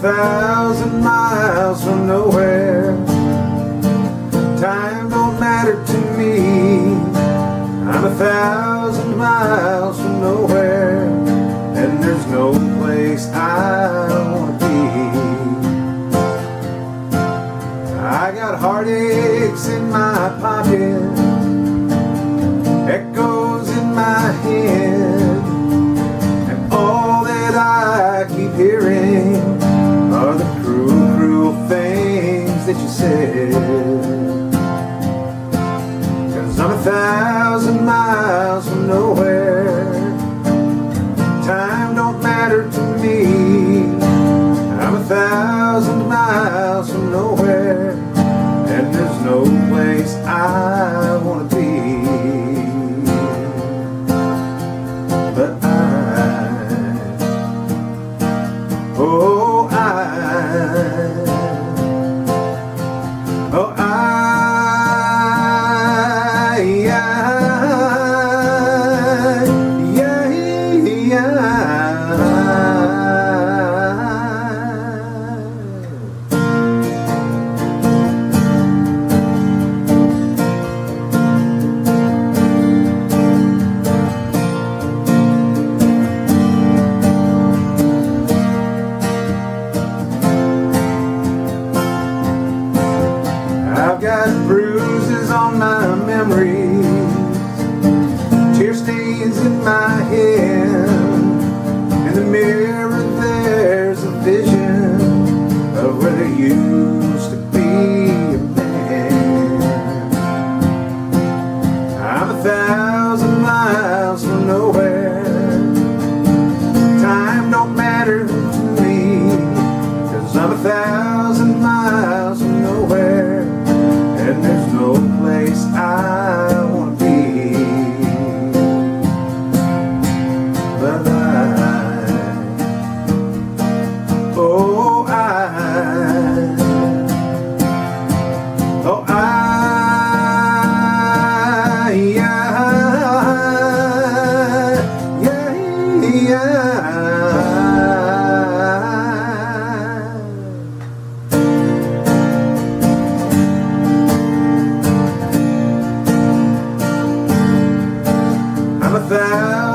thousand miles from nowhere. Time don't matter to me. I'm a thousand miles from nowhere, and there's no place I wanna be. I got heartaches in my pocket, echoes in my head, that you said. Tear stains in my head. In the mirror, there's a vision of where there used to be a man. I'm a thousand miles from nowhere. Time don't matter to me, cause I'm a thousand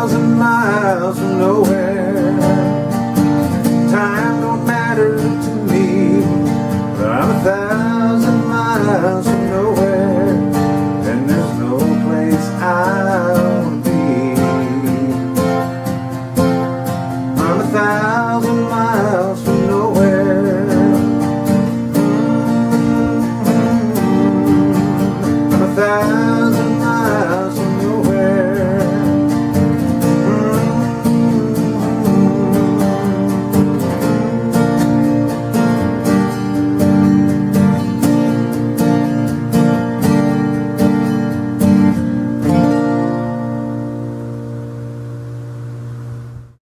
thousand miles from nowhere.